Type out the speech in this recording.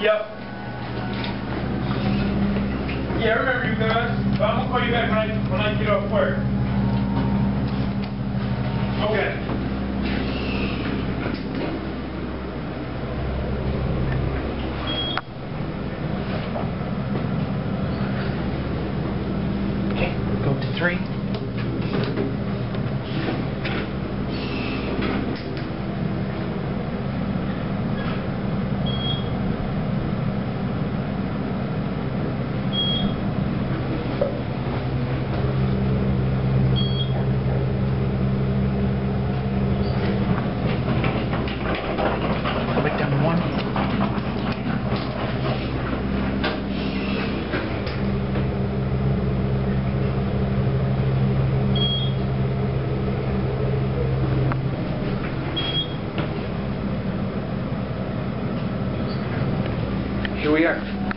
Yep. Yeah, I remember you guys. But I'm gonna call you back when I when I get off work. Okay. Okay, go to three. Here we are.